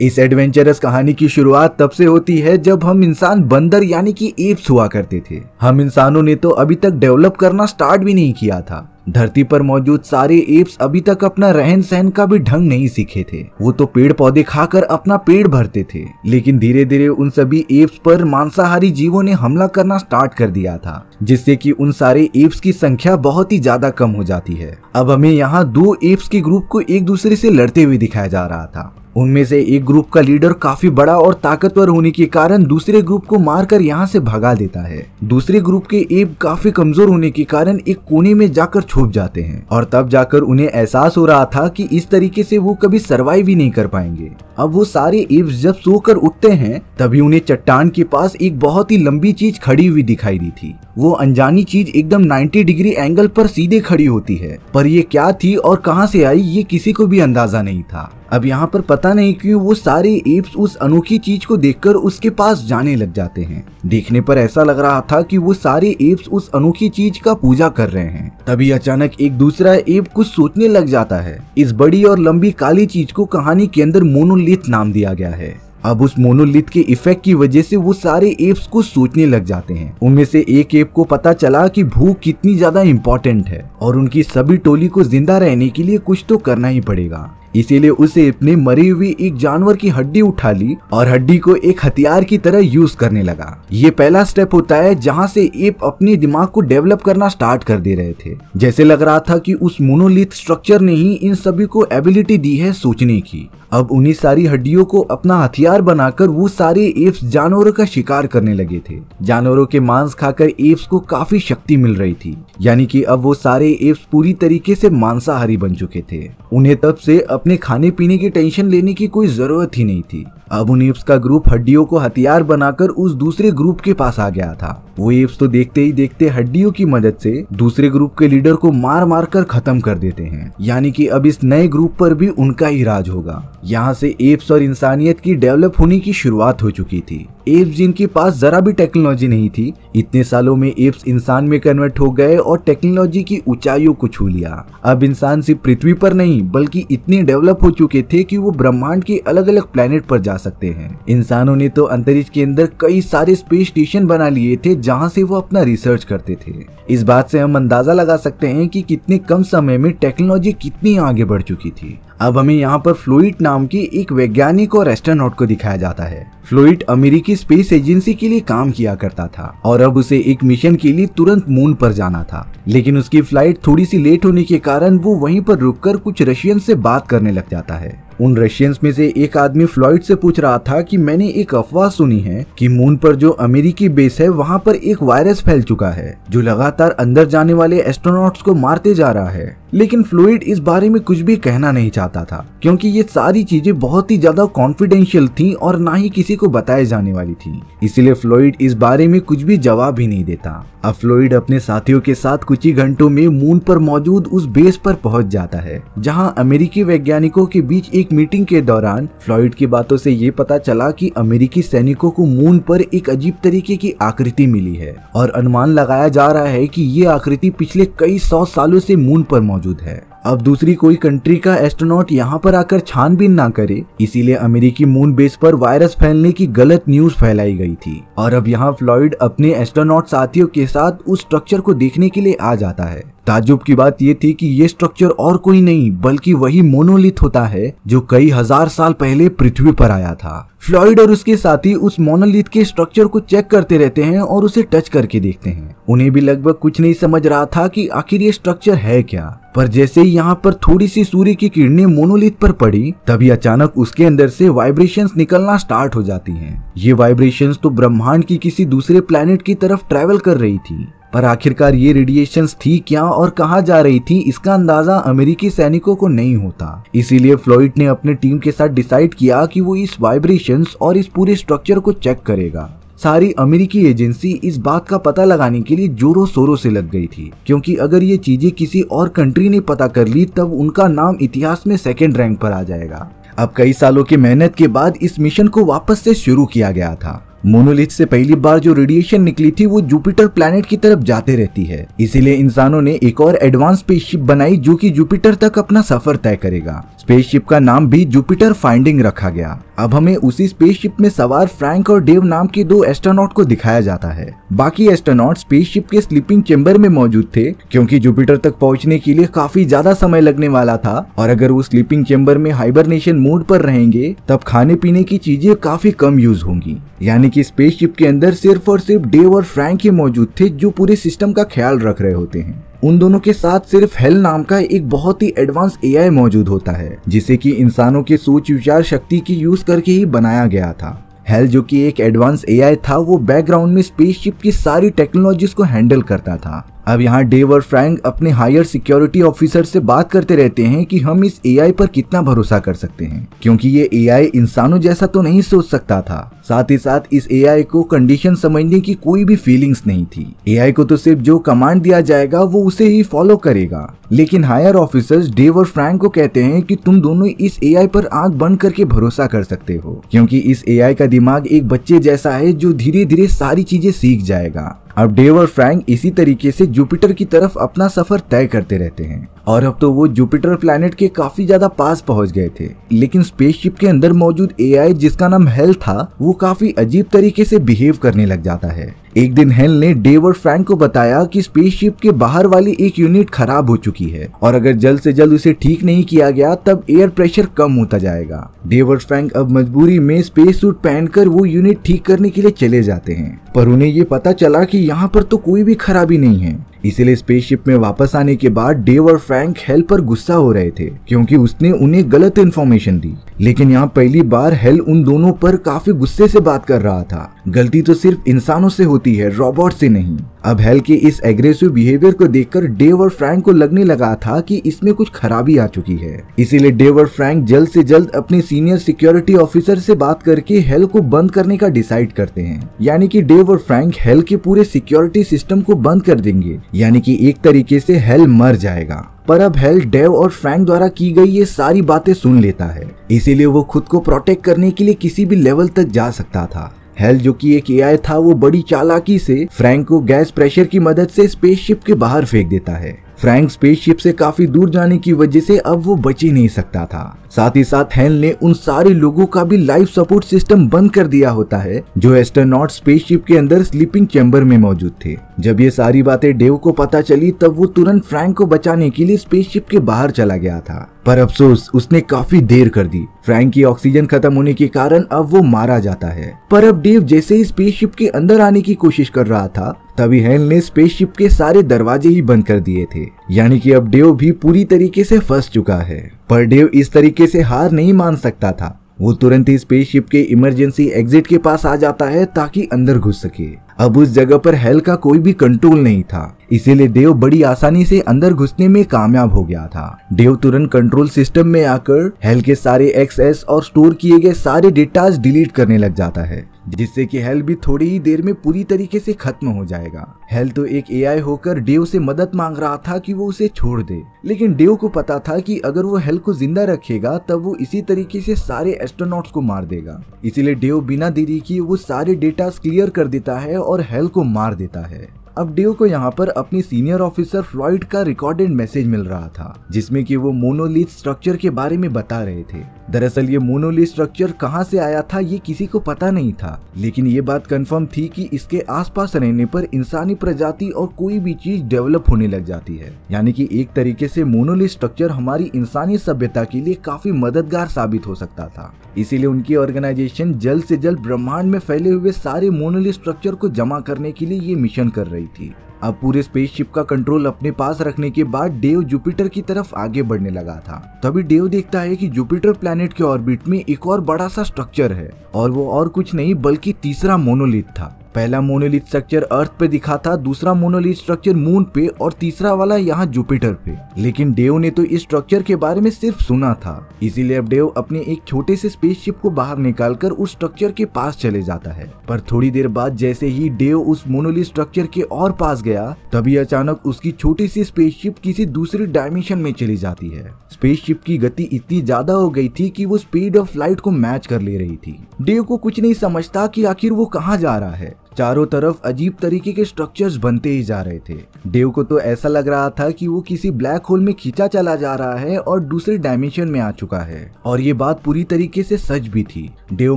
इस एडवेंचरस कहानी की शुरुआत तब से होती है जब हम इंसान बंदर यानी कि एप्स हुआ करते थे। हम इंसानों ने तो अभी तक डेवलप करना स्टार्ट भी नहीं किया था। धरती पर मौजूद सारे एप्स अभी तक अपना रहन सहन का भी ढंग नहीं सीखे थे। वो तो पेड़ पौधे खाकर अपना पेड़ भरते थे। लेकिन धीरे धीरे उन सभी एप्स पर मांसाहारी जीवों ने हमला करना स्टार्ट कर दिया था, जिससे कि उन सारे एप्स की संख्या बहुत ही ज़्यादा कम हो जाती है। अब हमें यहाँ दो एप्स के ग्रुप को एक दूसरे से लड़ते हुए दिखाया जा रहा था। उनमें से एक ग्रुप का लीडर काफ़ी बड़ा और ताकतवर होने के कारण दूसरे ग्रुप को मारकर यहाँ से भगा देता है। दूसरे ग्रुप के एप काफ़ी कमज़ोर होने के कारण एक कोने में जाकर छुप जाते हैं और तब जाकर उन्हें एहसास हो रहा था कि इस तरीके से वो कभी सरवाइव ही नहीं कर पाएँगे। अब वो सारे एप्स जब सोकर उठते हैं, तभी उन्हें चट्टान के पास एक बहुत ही लंबी चीज़ खड़ी हुई दिखाई दी थी। वो अनजानी चीज़ एकदम 90 डिग्री एंगल पर सीधे खड़ी होती है। पर ये क्या थी और कहाँ से आई, ये किसी को भी अंदाज़ा नहीं था। अब यहाँ पर पता नहीं क्यों वो सारे एप्स उस अनोखी चीज़ को देखकर उसके पास जाने लग जाते हैं। देखने पर ऐसा लग रहा था कि वो सारे एप्स उस अनोखी चीज़ का पूजा कर रहे हैं। तभी अचानक एक दूसरा एप कुछ सोचने लग जाता है। इस बड़ी और लंबी काली चीज़ को कहानी के अंदर मोनोलिथ नाम दिया गया है। अब उस मोनोलिथ के इफ़ेक्ट की वजह से वो सारे एप्स को सोचने लग जाते हैं। उनमें से एक एप को पता चला कि भूख कितनी ज़्यादा इम्पोर्टेंट है और उनकी सभी टोली को ज़िंदा रहने के लिए कुछ तो करना ही पड़ेगा। इसीलिए उसे अपने मरी हुई एक जानवर की हड्डी उठा ली और हड्डी को एक हथियार की तरह यूज़ करने लगा। ये पहला स्टेप होता है जहाँ से एप अपने दिमाग को डेवलप करना स्टार्ट कर दे रहे थे। जैसे लग रहा था कि उस मोनोलिथ स्ट्रक्चर ने ही इन सभी को एबिलिटी दी है सोचने की। अब उन्हीं सारी हड्डियों को अपना हथियार बनाकर वो सारे एप्स जानवरों का शिकार करने लगे थे। जानवरों के मांस खाकर एप्स को काफ़ी शक्ति मिल रही थी। यानी कि अब वो सारे एप्स पूरी तरीके से मांसाहारी बन चुके थे। उन्हें तब से अपने खाने पीने की टेंशन लेने की कोई ज़रूरत ही नहीं थी। अब उन एप्स का ग्रुप हड्डियों को हथियार बनाकर उस दूसरे ग्रुप के पास आ गया था। वो एप्स तो देखते ही देखते हड्डियों की मदद से दूसरे ग्रुप के लीडर को मार मार कर खत्म कर देते हैं। यानी कि अब इस नए ग्रुप पर भी उनका ही राज होगा। यहाँ से एप्स और इंसानियत की डेवलप होने की शुरुआत हो चुकी थी। एप्स जिनके पास जरा भी टेक्नोलॉजी नहीं थी, इतने सालों में एप्स इंसान में कन्वर्ट हो गए और टेक्नोलॉजी की ऊंचाइयों को छू लिया। अब इंसान सिर्फ़ पृथ्वी पर नहीं, बल्कि इतने डेवलप हो चुके थे कि वो ब्रह्मांड के अलग अलग प्लेनेट पर जा सकते हैं। इंसानों ने तो अंतरिक्ष के अंदर कई सारे स्पेस स्टेशन बना लिए थे, जहाँ से वो अपना रिसर्च करते थे। इस बात से हम अंदाज़ा लगा सकते हैं कि कितने कम समय में टेक्नोलॉजी कितनी आगे बढ़ चुकी थी। अब हमें यहाँ पर फ्लोइट नाम की एक वैज्ञानिक और एस्ट्रोनॉट को दिखाया जाता है। फ्लोइट अमेरिकी स्पेस एजेंसी के लिए काम किया करता था और अब उसे एक मिशन के लिए तुरंत मून पर जाना था। लेकिन उसकी फ़्लाइट थोड़ी सी लेट होने के कारण वो वहीं पर रुककर कुछ रशियन से बात करने लग जाता है। उन रशियंस में से एक आदमी फ्लॉइड से पूछ रहा था कि मैंने एक अफवाह सुनी है कि मून पर जो अमेरिकी बेस है, वहाँ पर एक वायरस फैल चुका है, जो लगातार अंदर जाने वाले एस्ट्रोनॉट्स को मारते जा रहा है। लेकिन फ्लूइड इस बारे में कुछ भी कहना नहीं चाहता था, क्योंकि ये सारी चीज़ें बहुत ही ज़्यादा कॉन्फिडेंशियल थी और ना ही किसी को बताए जाने वाली थी। इसलिए फ्लोइड इस बारे में कुछ भी जवाब ही नहीं देता। अब फ्लोइड अपने साथियों के साथ कुछ ही घंटों में मून पर मौजूद उस बेस पर पहुँच जाता है, जहाँ अमेरिकी वैज्ञानिकों के बीच एक मीटिंग के दौरान फ्लॉइड की बातों से ये पता चला कि अमेरिकी सैनिकों को मून पर एक अजीब तरीके की आकृति मिली है और अनुमान लगाया जा रहा है कि ये आकृति पिछले कई सौ सालों से मून पर मौजूद है। अब दूसरी कोई कंट्री का एस्ट्रोनॉट यहाँ पर आकर छानबीन ना करे, इसीलिए अमेरिकी मून बेस पर वायरस फैलने की गलत न्यूज़ फैलाई गई थी। और अब यहाँ फ्लॉइड अपने एस्ट्रोनॉट साथियों के साथ उस स्ट्रक्चर को देखने के लिए आ जाता है। ताजुब की बात यह थी कि ये स्ट्रक्चर और कोई नहीं, बल्कि वही मोनोलिथ होता है, जो कई हज़ार साल पहले पृथ्वी पर आया था। फ्लॉइड और उसके साथी उस मोनोलिथ के स्ट्रक्चर को चेक करते रहते हैं और उसे टच करके देखते हैं। उन्हें भी लगभग कुछ नहीं समझ रहा था कि आखिर ये स्ट्रक्चर है क्या। पर जैसे ही यहाँ पर थोड़ी सी सूर्य की किरणें मोनोलिथ पर पड़ी, तभी अचानक उसके अंदर से वाइब्रेशंस निकलना स्टार्ट हो जाती हैं। ये वाइब्रेशंस तो ब्रह्मांड की किसी दूसरे प्लेनेट की तरफ़ ट्रेवल कर रही थी। पर आखिरकार ये रेडिएशंस थी क्या और कहा जा रही थी, इसका अंदाज़ा अमेरिकी सैनिकों को नहीं होता। इसीलिए फ्लोइड ने अपने टीम के साथ डिसाइड किया कि वो इस वाइब्रेशंस और इस पूरे स्ट्रक्चर को चेक करेगा। सारी अमेरिकी एजेंसी इस बात का पता लगाने के लिए जोरों शोरों से लग गई थी, क्योंकि अगर ये चीज़ें किसी और कंट्री ने पता कर ली, तब उनका नाम इतिहास में सेकेंड रैंक पर आ जाएगा। अब कई सालों की मेहनत के बाद इस मिशन को वापस से शुरू किया गया था। मोनोलिथ से पहली बार जो रेडिएशन निकली थी, वो जुपिटर प्लैनेट की तरफ़ जाते रहती है। इसीलिए इंसानों ने एक और एडवांस स्पेसशिप बनाई जो कि जुपिटर तक अपना सफ़र तय करेगा। स्पेसशिप का नाम भी जुपिटर फाइंडिंग रखा गया। अब हमें उसी स्पेसशिप में सवार फ्रैंक और डेव नाम के दो एस्ट्रोनॉट को दिखाया जाता है। बाकी एस्ट्रोनॉट स्पेसशिप के स्लीपिंग चेम्बर में मौजूद थे, क्योंकि जुपिटर तक पहुँचने के लिए काफ़ी ज़्यादा समय लगने वाला था, और अगर वो स्लीपिंग चेम्बर में हाइबरनेशन मोड पर रहेंगे, तब खाने पीने की चीज़ें काफ़ी कम यूज़ होंगी। यानी कि स्पेसशिप के अंदर सिर्फ़ और सिर्फ़ डेव और फ्रैंक ही मौजूद थे, जो पूरे सिस्टम का ख्याल रख रहे होते हैं। उन दोनों के साथ सिर्फ़ हेल नाम का एक बहुत ही एडवांस एआई मौजूद होता है, जिसे कि इंसानों के सोच विचार शक्ति की यूज़ करके ही बनाया गया था। हेल जो कि एक एडवांस एआई था, वो बैकग्राउंड में स्पेसशिप की सारी टेक्नोलॉजीज़ को हैंडल करता था। अब यहाँ डेव और फ्रैंक अपने हायर सिक्योरिटी ऑफिसर से बात करते रहते हैं कि हम इस एआई पर कितना भरोसा कर सकते हैं, क्योंकि ये एआई इंसानों जैसा तो नहीं सोच सकता था। साथ ही साथ इस एआई को कंडीशन समझने की कोई भी फीलिंग्स नहीं थी। एआई को तो सिर्फ़ जो कमांड दिया जाएगा, वो उसे ही फॉलो करेगा। लेकिन हायर ऑफिसर्स डेव और फ्रैंक को कहते हैं कि तुम दोनों इस एआई पर आँख बंद करके भरोसा कर सकते हो, क्योंकि इस एआई का दिमाग एक बच्चे जैसा है जो धीरे धीरे सारी चीज़ें सीख जाएगा। अब डेव और फ्रैंक इसी तरीके से जुपिटर की तरफ़ अपना सफ़र तय करते रहते हैं। और अब तो वो जुपिटर प्लैनेट के काफ़ी ज़्यादा पास पहुँच गए थे। लेकिन स्पेसशिप के अंदर मौजूद एआई जिसका नाम हेल था, वो काफ़ी अजीब तरीके से बिहेव करने लग जाता है। एक दिन हेल ने डेव और फ्रैंक को बताया कि स्पेसशिप के बाहर वाली एक यूनिट खराब हो चुकी है और अगर जल्द से जल्द उसे ठीक नहीं किया गया, तब एयर प्रेशर कम होता जाएगा। डेव और फ्रैंक अब मजबूरी में स्पेस सूट पहनकर वो यूनिट ठीक करने के लिए चले जाते हैं, पर उन्हें ये पता चला कि यहाँ पर तो कोई भी खराबी नहीं है। इसीलिए स्पेसशिप में वापस आने के बाद डेव और फ्रैंक हेल पर गुस्सा हो रहे थे, क्योंकि उसने उन्हें गलत इन्फॉर्मेशन दी। लेकिन यहाँ पहली बार हेल उन दोनों पर काफ़ी गुस्से से बात कर रहा था। गलती तो सिर्फ़ इंसानों से होती है रोबोट से नहीं। अब हेल के इस एग्रेसिव बिहेवियर को देखकर डेव और फ्रैंक को लगने लगा था कि इसमें कुछ खराबी आ चुकी है। इसीलिए डेव और फ्रैंक जल्द से जल्द अपने सीनियर सिक्योरिटी ऑफिसर से बात करके हेल को बंद करने का डिसाइड करते हैं। यानी कि डेव और फ्रैंक हेल के पूरे सिक्योरिटी सिस्टम को बंद कर देंगे। यानी कि एक तरीके से हेल मर जाएगा। पर अब हेल डेव और फ्रैंक द्वारा की गई ये सारी बातें सुन लेता है। इसीलिए वो खुद को प्रोटेक्ट करने के लिए किसी भी लेवल तक जा सकता था। हेल जो कि एक एआई था, वो बड़ी चालाकी से फ्रैंक को गैस प्रेशर की मदद से स्पेसशिप के बाहर फेंक देता है। फ्रैंक स्पेसशिप से काफ़ी दूर जाने की वजह से अब वो बच ही नहीं सकता था। साथ ही साथ हेल ने उन सारे लोगों का भी लाइफ सपोर्ट सिस्टम बंद कर दिया होता है, जो एस्ट्रोनॉट स्पेसशिप के अंदर स्लीपिंग चैम्बर में मौजूद थे। जब ये सारी बातें डेव को पता चली, तब वो तुरंत फ्रैंक को बचाने के लिए स्पेसशिप के बाहर चला गया था। पर अफसोस, उसने काफ़ी देर कर दी। फ्रैंक की ऑक्सीजन खत्म होने के कारण अब वो मारा जाता है। पर अब डेव जैसे ही स्पेसशिप के अंदर आने की कोशिश कर रहा था तभी हेल ने स्पेसशिप के सारे दरवाजे ही बंद कर दिए थे। यानी कि अब डेव भी पूरी तरीके से फंस चुका है। पर डेव इस तरीके से हार नहीं मान सकता था। वो तुरंत ही स्पेसशिप के इमरजेंसी एग्जिट के पास आ जाता है ताकि अंदर घुस सके। अब उस जगह पर हेल का कोई भी कंट्रोल नहीं था। इसीलिए देव बड़ी आसानी से अंदर घुसने में कामयाब हो गया था। देव तुरंत कंट्रोल सिस्टम में आकर हेल के सारे एक्सेस और स्टोर किए गए सारे डेटाज डिलीट करने लग जाता है, जिससे कि हेल भी थोड़ी ही देर में पूरी तरीके से खत्म हो जाएगा। हेल तो एक एआई होकर डेव से मदद मांग रहा था कि वो उसे छोड़ दे, लेकिन डेव को पता था कि अगर वो हेल को ज़िंदा रखेगा, तब वो इसी तरीके से सारे एस्ट्रोनॉट्स को मार देगा। इसीलिए डेव बिना देरी किए वो सारे डेटा क्लियर कर देता है और हेल को मार देता है। अब डेव को यहाँ पर अपनी सीनियर ऑफिसर फ्लॉइड का रिकॉर्डेड मैसेज मिल रहा था, जिसमें की वो मोनोलिथ स्ट्रक्चर के बारे में बता रहे थे। दरअसल ये मोनोलिथ स्ट्रक्चर कहाँ से आया था, ये किसी को पता नहीं था, लेकिन ये बात कंफर्म थी कि इसके आसपास रहने पर इंसानी प्रजाति और कोई भी चीज़ डेवलप होने लग जाती है। यानी कि एक तरीके से मोनोलिथ स्ट्रक्चर हमारी इंसानी सभ्यता के लिए काफ़ी मददगार साबित हो सकता था। इसीलिए उनकी ऑर्गेनाइजेशन जल्द से जल्द ब्रह्मांड में फैले हुए सारे मोनोलिथ स्ट्रक्चर को जमा करने के लिए ये मिशन कर रही थी। अब पूरे स्पेसशिप का कंट्रोल अपने पास रखने के बाद डेव जुपिटर की तरफ़ आगे बढ़ने लगा था। तभी डेव देखता है कि जुपिटर प्लैनेट के ऑर्बिट में एक और बड़ा सा स्ट्रक्चर है और वो और कुछ नहीं, बल्कि तीसरा मोनोलिथ था। पहला मोनोलिथ स्ट्रक्चर अर्थ पे दिखा था, दूसरा मोनोलिथ स्ट्रक्चर मून पे और तीसरा वाला यहाँ जुपिटर पे। लेकिन डेव ने तो इस स्ट्रक्चर के बारे में सिर्फ़ सुना था। इसीलिए अब डेव अपने एक छोटे से स्पेसशिप को बाहर निकालकर उस स्ट्रक्चर के पास चले जाता है। पर थोड़ी देर बाद जैसे ही डेव उस मोनोलिथ स्ट्रक्चर के और पास गया, तभी अचानक उसकी छोटी सी स्पेसशिप किसी दूसरी डायमेंशन में चली जाती है। स्पेसशिप की गति इतनी ज़्यादा हो गई थी कि वो स्पीड ऑफ़ लाइट को मैच कर ले रही थी। डेव को कुछ नहीं समझता कि आखिर वो कहाँ जा रहा है। चारों तरफ़ अजीब तरीके के स्ट्रक्चर्स बनते ही जा रहे थे। डेव को तो ऐसा लग रहा था कि वो किसी ब्लैक होल में खींचा चला जा रहा है और दूसरे डायमेंशन में आ चुका है। और ये बात पूरी तरीके से सच भी थी। डेव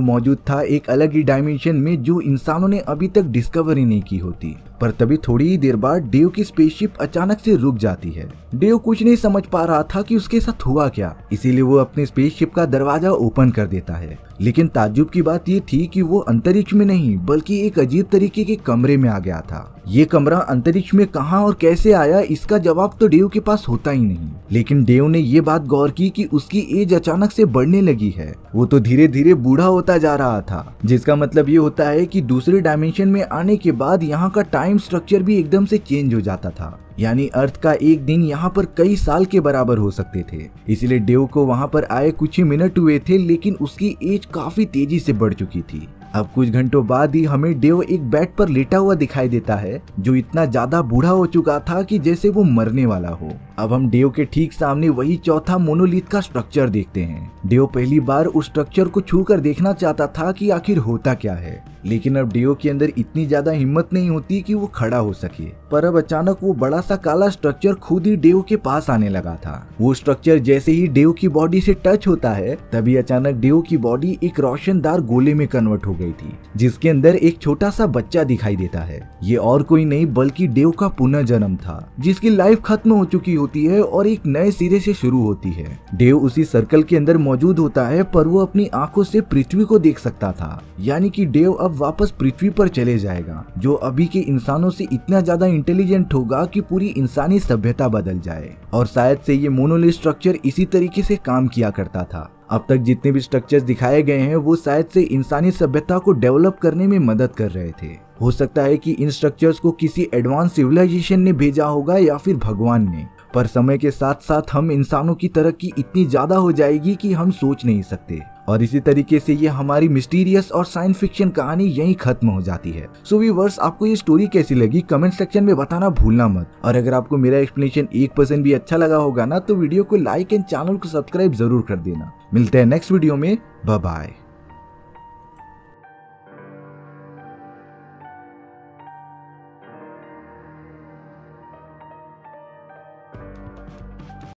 मौजूद था एक अलग ही डायमेंशन में जो इंसानों ने अभी तक डिस्कवर नहीं की होती। पर तभी थोड़ी ही देर बाद डेव की स्पेसशिप अचानक से रुक जाती है। डेव कुछ नहीं समझ पा रहा था कि उसके साथ हुआ क्या। इसीलिए वो अपने स्पेसशिप का दरवाज़ा ओपन कर देता है। लेकिन ताजुब की बात ये थी कि वो अंतरिक्ष में नहीं, बल्कि एक अजीब तरीके के कमरे में आ गया था। ये कमरा अंतरिक्ष में कहा और कैसे आया, इसका जवाब तो डेव के पास होता ही नहीं। लेकिन डेव ने ये बात गौर की कि उसकी एज अचानक से बढ़ने लगी है। वो तो धीरे धीरे बूढ़ा होता जा रहा था, जिसका मतलब ये होता है कि दूसरे डायमेंशन में आने के बाद यहाँ का टाइम स्ट्रक्चर भी एकदम से चेंज हो जाता था। यानी अर्थ का एक दिन यहाँ पर कई साल के बराबर हो सकते थे। इसलिए डेव को वहाँ पर आए कुछ ही मिनट हुए थे, लेकिन उसकी एज काफ़ी तेज़ी से बढ़ चुकी थी। अब कुछ घंटों बाद ही हमें डेव एक बेड पर लेटा हुआ दिखाई देता है, जो इतना ज़्यादा बूढ़ा हो चुका था कि जैसे वो मरने वाला हो। अब हम डेव के ठीक सामने वही चौथा मोनोलिथ का स्ट्रक्चर देखते हैं। डेव पहली बार उस स्ट्रक्चर को छू कर देखना चाहता था कि आखिर होता क्या है। लेकिन अब डेव के अंदर इतनी ज़्यादा हिम्मत नहीं होती कि वो खड़ा हो सके। पर अब अचानक वो बड़ा सा काला स्ट्रक्चर खुद ही डेव के पास आने लगा था। वो स्ट्रक्चर जैसे ही डेव की बॉडी से टच होता है, तभी अचानक डेव की बॉडी एक रोशनदार गोले में कन्वर्ट हो गई थी, जिसके अंदर एक छोटा सा बच्चा दिखाई देता है। ये और कोई नहीं, बल्कि डेव का पुनर्जन्म था, जिसकी लाइफ खत्म हो चुकी होती है और एक नए सिरे से शुरू होती है। डेव उसी सर्कल के अंदर मौजूद होता है, पर वो अपनी आँखों से पृथ्वी को देख सकता था। यानी कि डेव अब वापस पृथ्वी पर चले जाएगा, जो अभी के इंसानों से इतना ज़्यादा इंटेलिजेंट होगा कि पूरी इंसानी सभ्यता बदल जाए। और शायद से ये मोनोलिथ स्ट्रक्चर इसी तरीके से काम किया करता था। अब तक जितने भी स्ट्रक्चर्स दिखाए गए हैं, वो शायद से इंसानी सभ्यता को डेवलप करने में मदद कर रहे थे। हो सकता है कि इन स्ट्रक्चर्स को किसी एडवांस सिविलाइजेशन ने भेजा होगा या फिर भगवान ने। पर समय के साथ साथ हम इंसानों की तरक्की इतनी ज़्यादा हो जाएगी कि हम सोच नहीं सकते। और इसी तरीके से ये हमारी मिस्टीरियस और साइंस फिक्शन कहानी यहीं खत्म हो जाती है। सो व्यूवर्स आपको ये स्टोरी कैसी लगी? कमेंट सेक्शन में बताना भूलना मत। और अगर आपको मेरा एक्सप्लेनेशन एक परसेंट भी अच्छा लगा होगा ना तो वीडियो को लाइक एंड चैनल को सब्सक्राइब ज़रूर कर देना। मिलते हैं नेक्स्ट वीडियो में। बाय